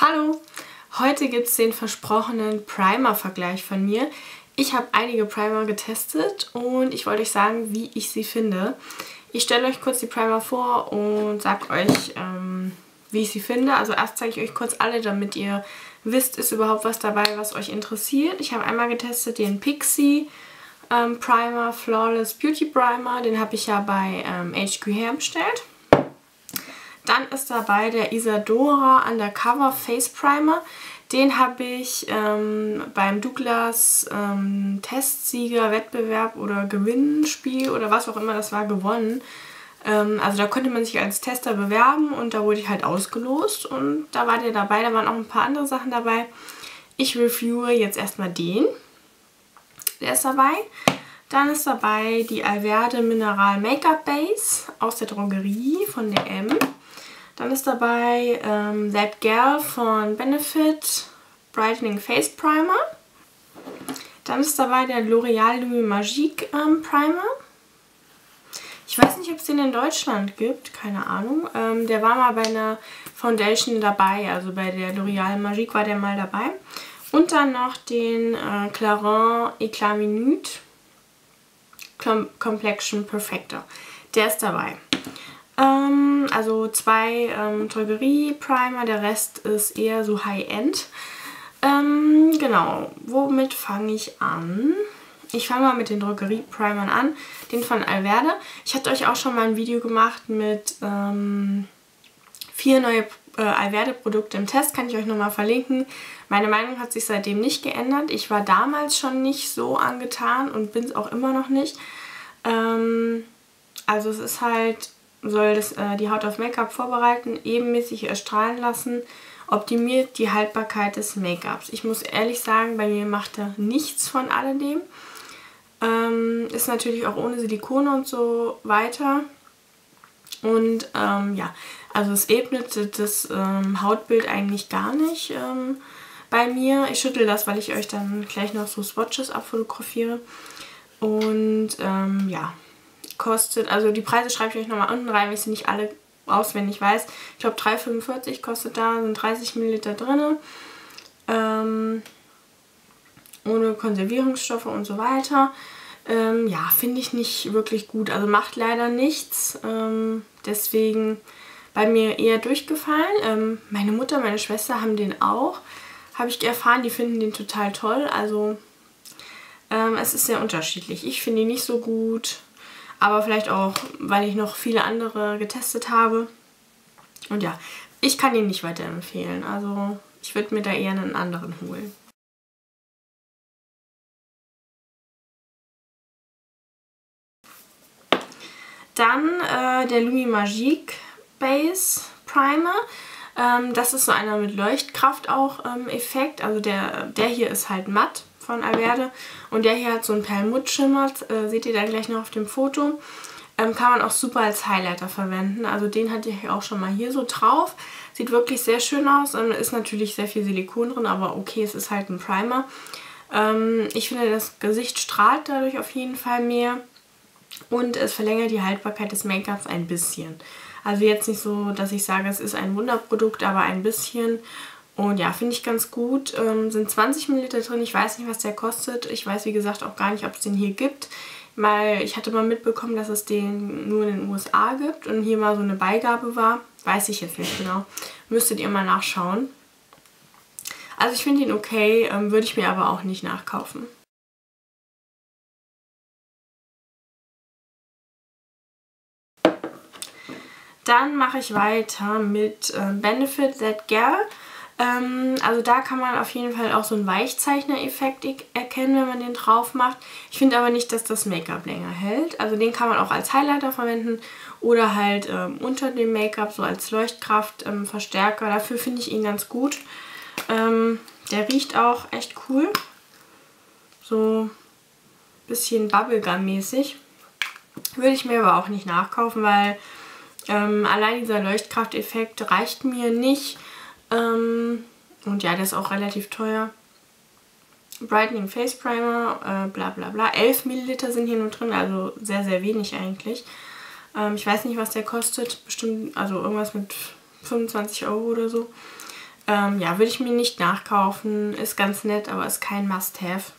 Hallo! Heute gibt es den versprochenen Primer-Vergleich von mir. Ich habe einige Primer getestet und ich wollte euch sagen, wie ich sie finde. Ich stelle euch kurz die Primer vor und sage euch, ähm, wie ich sie finde. Also erst zeige ich euch kurz alle, damit ihr wisst, ist überhaupt was dabei, was euch interessiert. Ich habe einmal getestet den Pixie ähm, Primer, Flawless Beauty Primer. Den habe ich ja bei ähm, HQ bestellt. Dann ist dabei der Isadora Undercover Face Primer. Den habe ich ähm, beim Douglas ähm, Testsieger Wettbewerb oder Gewinnspiel oder was auch immer das war gewonnen. Ähm, also da konnte man sich als Tester bewerben und da wurde ich halt ausgelost und da war der dabei. Da waren auch ein paar andere Sachen dabei. Ich reviewe jetzt erstmal den. Der ist dabei. Dann ist dabei die Alverde Mineral Make-up Base aus der Drogerie von der M. Dann ist dabei ähm, That Girl von Benefit Brightening Face Primer. Dann ist dabei der L'Oreal Louis Magique ähm, Primer. Ich weiß nicht, ob es den in Deutschland gibt, keine Ahnung. Ähm, der war mal bei einer Foundation dabei, also bei der L'Oreal Magique war der mal dabei. Und dann noch den äh, Clarins Eclat Minute Complexion Perfector. Der ist dabei. Ähm, also zwei ähm, Drogerie-Primer, der Rest ist eher so High-End. Ähm, genau, womit fange ich an? Ich fange mal mit den Drogerie-Primern an, den von Alverde. Ich hatte euch auch schon mal ein Video gemacht mit ähm, vier neue äh, Alverde-Produkte im Test, kann ich euch nochmal verlinken. Meine Meinung hat sich seitdem nicht geändert. Ich war damals schon nicht so angetan und bin es auch immer noch nicht. Ähm, also es ist halt soll das, äh, die Haut auf Make-up vorbereiten, ebenmäßig erstrahlen lassen, optimiert die Haltbarkeit des Make-ups. Ich muss ehrlich sagen, bei mir macht er nichts von alledem. Ähm, ist natürlich auch ohne Silikone und so weiter. Und ähm, ja, also es ebnet das ähm, Hautbild eigentlich gar nicht ähm, bei mir. Ich schüttel das, weil ich euch dann gleich noch so Swatches abfotografiere. Und ähm, ja, kostet, also die Preise schreibe ich euch nochmal unten rein, weil ich sie nicht alle auswendig weiß. Ich glaube 3,45 kostet da, sind 30 Milliliter drin. Ohne Konservierungsstoffe und so weiter. Ähm, ja, finde ich nicht wirklich gut. Also macht leider nichts. Ähm, deswegen bei mir eher durchgefallen. Ähm, meine Mutter, meine Schwester haben den auch. Habe ich erfahren, die finden den total toll. Also ähm, es ist sehr unterschiedlich. Ich finde ihn nicht so gut. Aber vielleicht auch, weil ich noch viele andere getestet habe. Und ja, ich kann ihn nicht weiterempfehlen. Also ich würde mir da eher einen anderen holen. Dann äh, der Lumi Magique Base Primer. Ähm, das ist so einer mit Leuchtkraft auch ähm, Effekt. Also der, der hier ist halt matt von Alverde. Und der hier hat so einen Perlmuttschimmer, äh, seht ihr da gleich noch auf dem Foto. Ähm, kann man auch super als Highlighter verwenden. Also den hatte ich auch schon mal hier so drauf. Sieht wirklich sehr schön aus. Ist natürlich sehr viel Silikon drin, aber okay, es ist halt ein Primer. Ähm, ich finde, das Gesicht strahlt dadurch auf jeden Fall mehr. Und es verlängert die Haltbarkeit des Make-ups ein bisschen. Also jetzt nicht so, dass ich sage, es ist ein Wunderprodukt, aber ein bisschen. Und ja, finde ich ganz gut. Ähm, sind 20 ml drin. Ich weiß nicht, was der kostet. Ich weiß, wie gesagt, auch gar nicht, ob es den hier gibt. Weil ich hatte mal mitbekommen, dass es den nur in den USA gibt und hier mal so eine Beigabe war. Weiß ich jetzt nicht genau. Müsstet ihr mal nachschauen. Also ich finde ihn okay, ähm, würde ich mir aber auch nicht nachkaufen. Dann mache ich weiter mit äh, Benefit That Girl. Ähm, also da kann man auf jeden Fall auch so einen Weichzeichner-Effekt erkennen, wenn man den drauf macht. Ich finde aber nicht, dass das Make-up länger hält. Also den kann man auch als Highlighter verwenden oder halt ähm, unter dem Make-up so als Leuchtkraftverstärker. Ähm, Dafür finde ich ihn ganz gut. Ähm, der riecht auch echt cool. So ein bisschen Bubblegum-mäßig. Würde ich mir aber auch nicht nachkaufen, weil ähm, allein dieser Leuchtkrafteffekt reicht mir nicht. Ähm, und ja, der ist auch relativ teuer. Brightening Face Primer, äh, bla bla bla. 11 Milliliter sind hier nur drin, also sehr, sehr wenig eigentlich. Ähm, ich weiß nicht, was der kostet. Bestimmt, also irgendwas mit 25 Euro oder so. Ähm, ja, würde ich mir nicht nachkaufen. Ist ganz nett, aber ist kein Must-Have.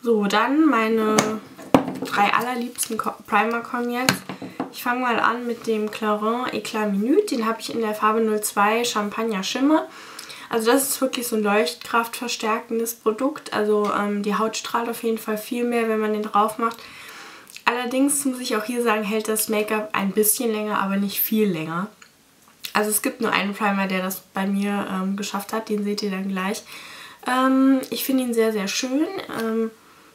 So, dann meine drei allerliebsten Primer kommen jetzt. Ich fange mal an mit dem Clarin Eclat Minute. Den habe ich in der Farbe 02 Champagner Schimmer. Also das ist wirklich so ein leuchtkraftverstärkendes Produkt. Also ähm, die Haut strahlt auf jeden Fall viel mehr, wenn man den drauf macht. Allerdings muss ich auch hier sagen, hält das Make-up ein bisschen länger, aber nicht viel länger. Also es gibt nur einen Primer, der das bei mir ähm, geschafft hat. Den seht ihr dann gleich. Ähm, ich finde ihn sehr, sehr schön.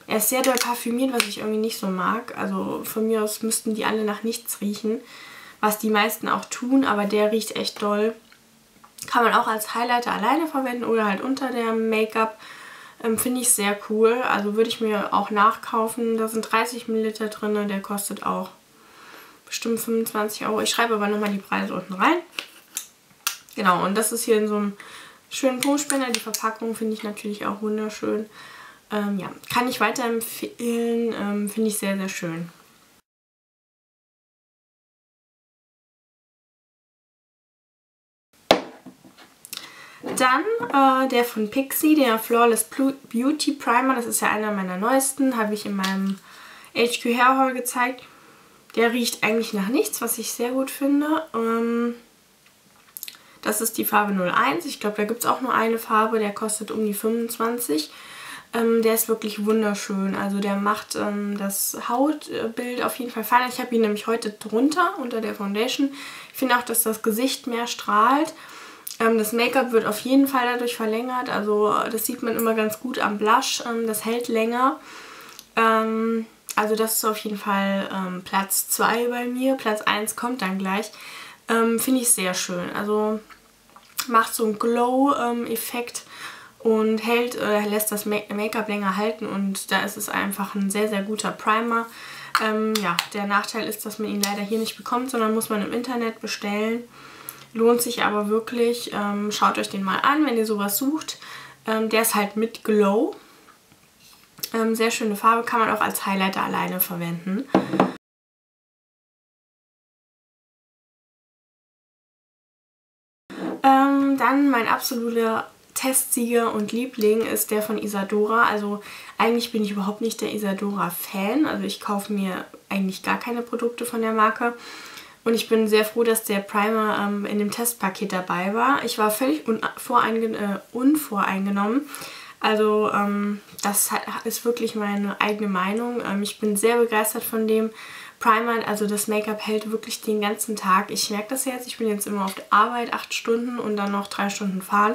Er ist sehr doll parfümiert, was ich irgendwie nicht so mag. Also von mir aus müssten die alle nach nichts riechen, was die meisten auch tun, aber der riecht echt doll. Kann man auch als Highlighter alleine verwenden oder halt unter der Make-up. Ähm, Finde ich sehr cool. Also würde ich mir auch nachkaufen. Da sind 30 ml drin. Der kostet auch bestimmt 25 Euro. Ich schreibe aber nochmal die Preise unten rein. Genau, und das ist hier in so einem schönen Pumpspender. Die Verpackung finde ich natürlich auch wunderschön. Ähm, ja, kann ich weiterempfehlen, ähm, finde ich sehr, sehr schön. Dann äh, der von Pixie, der Flawless Beauty Primer. Das ist ja einer meiner neuesten. Habe ich in meinem HQ Hair Haul gezeigt. Der riecht eigentlich nach nichts, was ich sehr gut finde. Ähm, das ist die Farbe 01. Ich glaube, da gibt es auch nur eine Farbe. Der kostet um die 25. Ähm, der ist wirklich wunderschön. Also der macht ähm, das Hautbild auf jeden Fall feiner. Ich habe ihn nämlich heute drunter unter der Foundation. Ich finde auch, dass das Gesicht mehr strahlt. Ähm, das Make-up wird auf jeden Fall dadurch verlängert. Also das sieht man immer ganz gut am Blush. Ähm, das hält länger. Ähm, also das ist auf jeden Fall ähm, Platz 2 bei mir. Platz 1 kommt dann gleich. finde ich sehr schön. Also macht so einen Glow-Effekt und hält, äh, lässt das Make-up länger halten und da ist es einfach ein sehr, sehr guter Primer. Ähm, ja, der Nachteil ist, dass man ihn leider hier nicht bekommt, sondern muss man im Internet bestellen. Lohnt sich aber wirklich. Ähm, schaut euch den mal an, wenn ihr sowas sucht. Ähm, der ist halt mit Glow. Ähm, sehr schöne Farbe, kann man auch als Highlighter alleine verwenden. Ähm, dann mein absoluter Testsieger und Liebling ist der von Isadora. Also eigentlich bin ich überhaupt nicht der Isadora-Fan. Also ich kaufe mir eigentlich gar keine Produkte von der Marke. Und ich bin sehr froh, dass der Primer ähm, in dem Testpaket dabei war. Ich war völlig äh, unvoreingenommen. Also ähm, das ist wirklich meine eigene Meinung. Ähm, ich bin sehr begeistert von dem Primer. Also das Make-up hält wirklich den ganzen Tag. Ich merke das jetzt. Ich bin jetzt immer auf der Arbeit, acht Stunden und dann noch drei Stunden fahren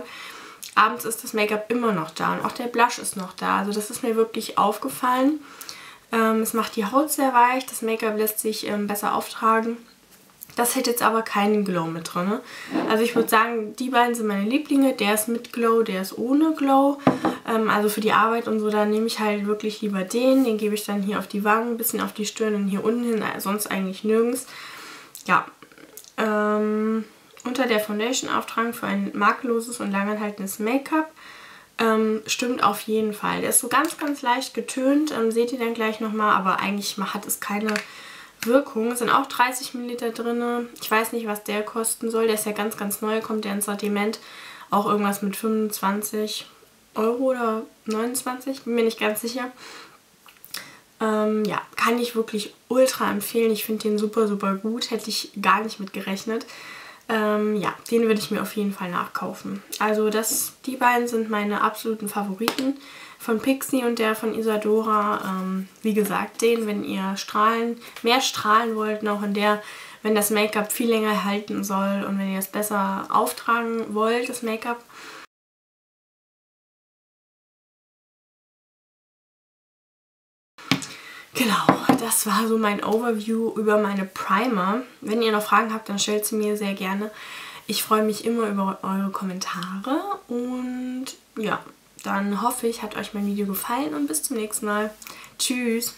abends ist das Make-up immer noch da und auch der Blush ist noch da. Also das ist mir wirklich aufgefallen. Ähm, es macht die Haut sehr weich, das Make-up lässt sich ähm, besser auftragen. Das hätte jetzt aber keinen Glow mit drin. Also ich würde sagen, die beiden sind meine Lieblinge. Der ist mit Glow, der ist ohne Glow. Ähm, also für die Arbeit und so, da nehme ich halt wirklich lieber den. Den gebe ich dann hier auf die Wangen, ein bisschen auf die Stirn und hier unten hin, sonst eigentlich nirgends. Ja, ähm unter der Foundation auftragen für ein makelloses und langanhaltendes Make-up. Ähm, stimmt auf jeden Fall. Der ist so ganz, ganz leicht getönt. Ähm, seht ihr dann gleich nochmal, aber eigentlich hat es keine Wirkung. Es sind auch 30 ml drin. Ich weiß nicht, was der kosten soll. Der ist ja ganz, ganz neu, kommt der ins Sortiment. Auch irgendwas mit 25 Euro oder 29, bin mir nicht ganz sicher. Ähm, ja, kann ich wirklich ultra empfehlen. Ich finde den super, super gut. Hätte ich gar nicht mit gerechnet. Ähm, ja, den würde ich mir auf jeden Fall nachkaufen. Also das, die beiden sind meine absoluten Favoriten von Pixie und der von Isadora. Ähm, wie gesagt, den, wenn ihr strahlen, mehr strahlen wollt, noch in der, wenn das Make-up viel länger halten soll und wenn ihr es besser auftragen wollt, das Make-up. Genau das war so mein Overview über meine Primer. Wenn ihr noch Fragen habt, dann stellt sie mir sehr gerne. Ich freue mich immer über eure Kommentare und ja, dann hoffe ich, hat euch mein Video gefallen und bis zum nächsten Mal. Tschüss!